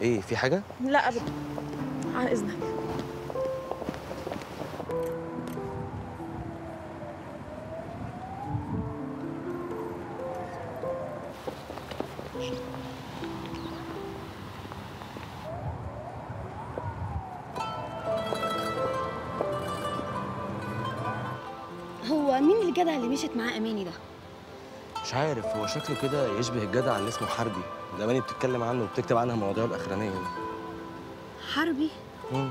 إيه في حاجة؟ لا ابدا عن إذنك. هو مين الجدع اللي مشيت معاه أماني ده؟ مش عارف هو شكله كده يشبه الجدع اللي اسمه حربي. اللي اماني بتتكلم عنه وبتكتب عنها مواضيعه الأخرانية دي. حربي؟ مم.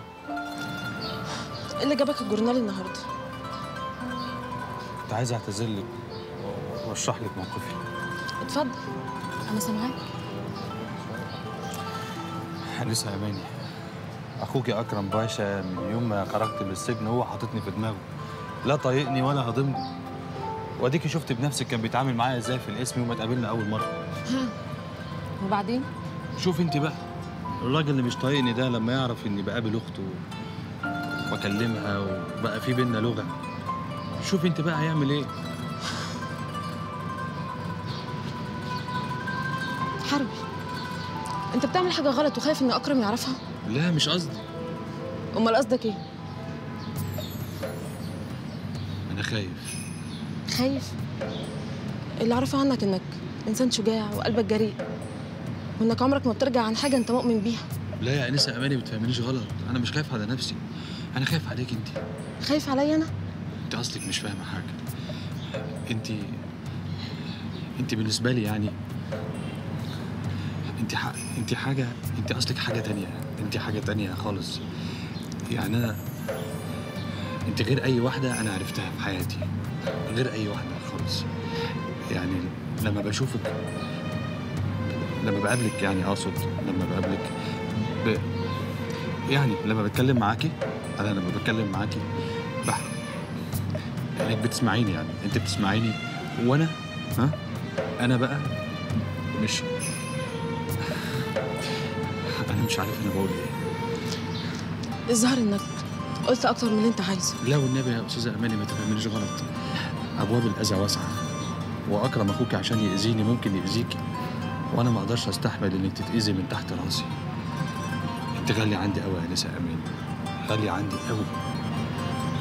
إيه اللي جابك الجورنال النهارده؟ كنت عايز اعتذر لك واشرح لك موقفي. اتفضل. أنا سامعاك. لسه اماني أخوك أكرم باشا من يوم ما خرجت من السجن هو حاططني في دماغه. لا طايقني ولا هضمني. واديكي شفت بنفسك كان بيتعامل معايا إزاي في الاسم يوم ما اتقابلنا أول مرة. وبعدين؟ شوف انت بقى الراجل اللي مش طايقني ده لما يعرف إني بقابل أخته وأكلمها وبقى في بينا لغة شوف انت بقى هيعمل إيه؟ حربي أنت بتعمل حاجة غلط وخايف إن أكرم يعرفها؟ لا مش قصدي. أمال قصدك إيه؟ أنا خايف. خايف. اللي أعرفه عنك إنك إنسان شجاع وقلبك جريء وإنك عمرك ما بترجع عن حاجة أنت مؤمن بيها. لا يا أنسة اماني ما تفهمنيش غلط. أنا مش خايف على نفسي. أنا خايف عليك أنت. خايف عليا أنا؟ أنت أصلك مش فاهمة حاجة. أنت أنت بالنسبة لي يعني أنت ح... أنت حاجة أنت أصلك حاجة تانية. أنت حاجة تانية خالص. يعني أنا أنت غير أي واحدة أنا عرفتها في حياتي. غير أي واحدة خالص. يعني لما بشوفك لما بقابلك يعني أقصد لما بقابلك ب... يعني لما بتكلم معاكي أنا لما بتكلم معاكي بح... انك بتسمعيني يعني. أنت بتسمعيني وأنا ها؟ أنا بقى مش أنا مش عارف أنا بقول إيه. الظاهر إنك قلت أكتر من اللي أنت عايزه. لا والنبي يا أستاذة أماني ما تفهمنيش غلط. أبواب الأذى واسعة. وأكرم أخوك عشان يأذيني ممكن ياذيكي وأنا ما أقدرش أستحمل إنك تتأذي من تحت راسي. أنت غاليه عندي قوي يا نساء اماني غاليه عندي قوي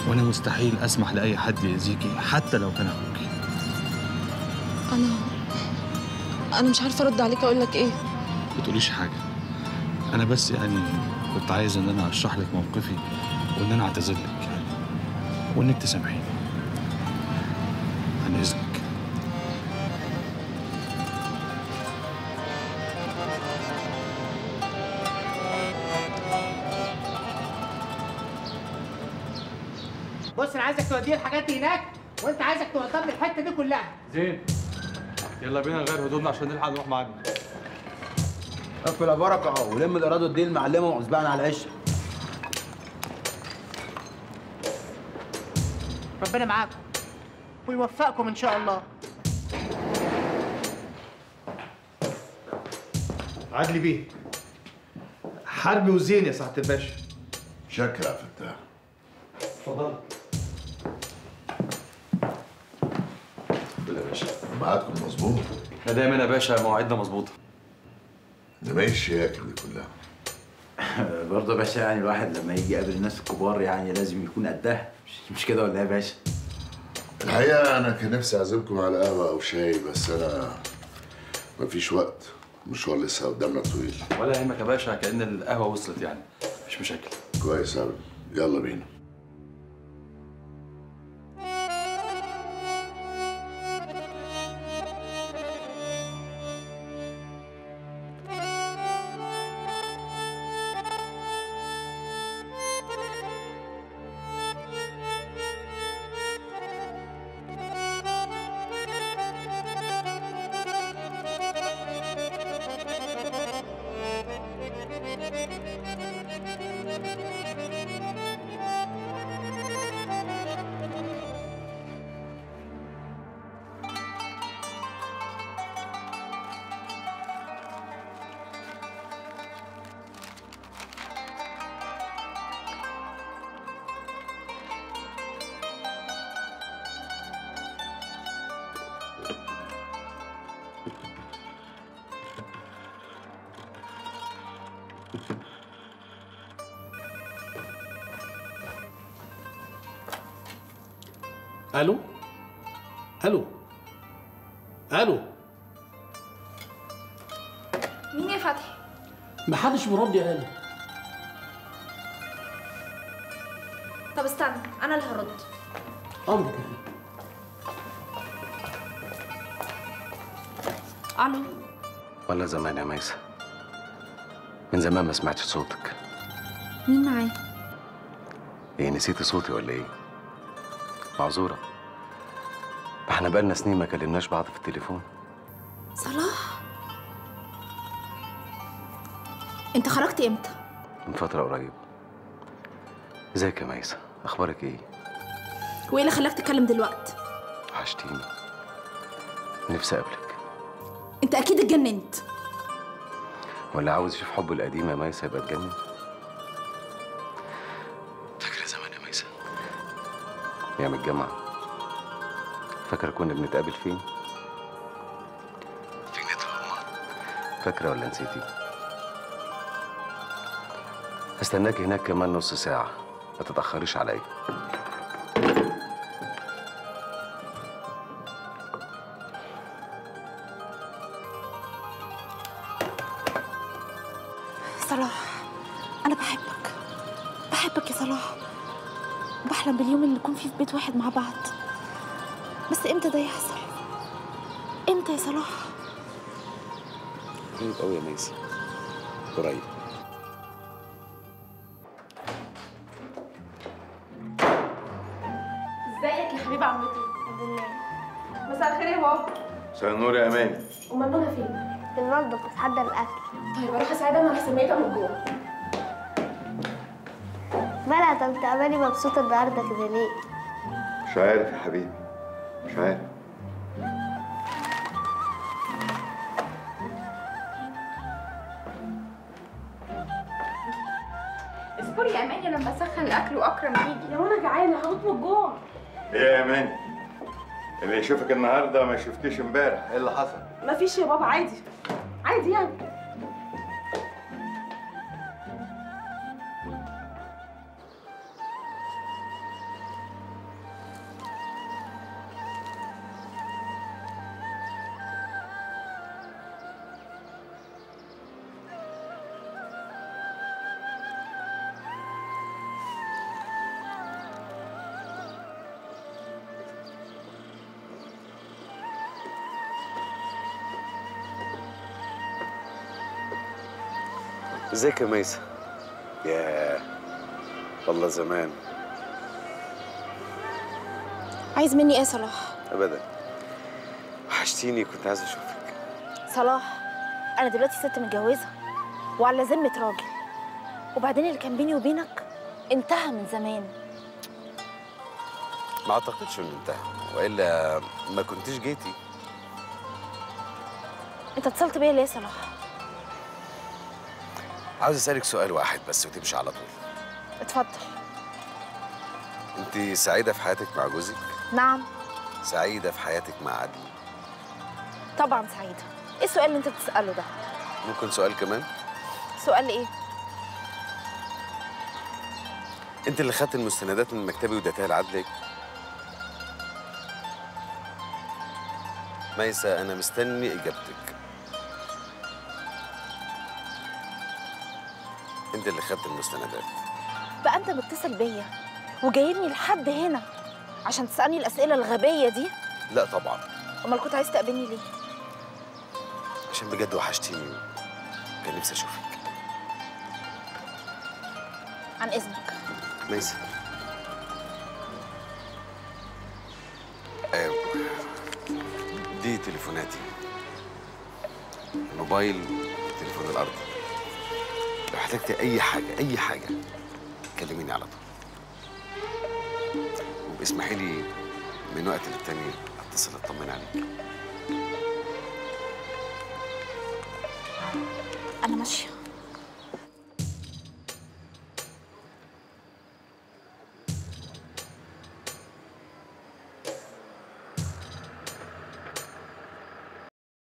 وأنا مستحيل أسمح لأي حد يأذيكي حتى لو كان اخوكي أنا أنا مش عارفة أرد عليك أقول لك إيه. ما تقوليش حاجة. أنا بس يعني كنت عايز إن أنا أشرح لك موقفي وإن أنا أعتذر لك يعني. وإنك تسامحيني. بص أنا عايزك توديه الحاجات دي هناك وانت عايزك توضب لي الحته دي كلها. زين. يلا بينا نغير هدومنا عشان نلحق نروح معانا. قفل يا بركة. أهو ولم الإرادة دي المعلمه واسبقنا على العش ربنا معاكم. ويوفقكم إن شاء الله. عدلي بيه. حربي وزين يا سعاده الباشا. شكرا يا فتاح اتفضل. ميعادكم مظبوط. إحنا دايما يا باشا مواعيدنا مظبوطة. ده ما الشياكه دي كلها. برضه يا باشا يعني الواحد لما يجي يقابل الناس الكبار يعني لازم يكون قدها. مش, مش كده ولا إيه يا باشا؟ الحقيقة أنا كان نفسي أعزمكم على قهوة أو شاي بس أنا مفيش وقت. المشوار لسه قدامنا طويل. ولا يهمك يا باشا كأن القهوة وصلت يعني. مش مشاكل. كويس قوي يلا بينا. ألو؟ ألو؟ ألو؟ مين يا فتحي؟ محدش بيرد يا هاني طب استنى أنا اللي هرد. أمرك يا آلو. ولا زمان يا ميسة من زمان ما سمعتش صوتك. مين معايا؟ إيه نسيتي صوتي ولا إيه؟ معذورة. ما إحنا بقالنا سنين ما كلمناش بعض في التليفون. صلاح؟ انت خرجت إمتى؟ من فترة قريبة ازيك يا ميسة؟ أخبارك إيه؟ وايه اللي خلاك تتكلم دلوقتي؟ وحشتيني. نفسي اقابلك. انت أكيد اتجننت. ولا عاوز يشوف حبه القديم يا ميسة يبقى اتجنن؟ فاكرة زمان يا ميسة؟ أيام الجامعة. فاكرة كنا بنتقابل فين؟ في نادي فاكرة ولا نسيتي؟ هستناك هناك كمان نص ساعة. ما تتأخريش عليا. صلاح أنا بحبك. بحبك يا صلاح. بحلم باليوم اللي نكون فيه في بيت واحد مع بعض. بس إمتى ده يحصل؟ إمتى يا صلاح؟ قريب قوي يا ميسة قريب. ازيك يا حبيب عمتي؟ الحمد لله. مساء الخير يا بابا. مساء النور يا أماني. أمال منى فين؟ في المطبخ بتحضر الأكل. طيب أروح أساعدها أنا ميتة من جوه. مالها طنط أماني مبسوطة النهارده كده ليه؟ مش عارف يا حبيبي. مش عارف. اصبري يا أماني لما أسخن الأكل وأكرم يجي يا وأنا جعانة هموت من الجوع. إيه يا أماني؟ اللي يشوفك النهارده ما شفتيش امبارح. إيه اللي حصل؟ مفيش يا بابا عادي. عادي يعني. ازيك يا ميسة يا والله زمان. عايز مني إيه يا صلاح؟ ابدا. وحشتيني كنت عايز أشوفك. صلاح أنا دلوقتي ست متجوزة وعلى ذمة راجل. وبعدين اللي كان بيني وبينك انتهى من زمان. ما أعتقدش إنه انتهى وإلا ما كنتش جيتي. أنت اتصلت بيا ليه يا صلاح؟ عاوز أسألك سؤال واحد بس وتمشي على طول. اتفضل. انت سعيدة في حياتك مع جوزك؟ نعم. سعيدة في حياتك مع عدلي طبعا سعيدة. إيه السؤال اللي أنت بتسأله ده؟ ممكن سؤال كمان؟ سؤال إيه؟ أنت اللي خدت المستندات من مكتبي واديتها لعدلك؟ ميسة أنا مستني إجابتك. انت اللي خدت المستندات. بقى انت متصل بيا وجايبني لحد هنا عشان تسألني الأسئلة الغبية دي؟ لا طبعا. أمال كنت عايز تقابلني ليه؟ عشان بجد وحشتيني كان نفسي أشوفك. عن إذنك. ميسة آه، دي تليفوناتي. الموبايل التليفون الارضي احتجت أي حاجة أي حاجة. كلميني على طول. وباسمحي لي من وقت للتاني اتصل اطمن عليك. أنا ماشية.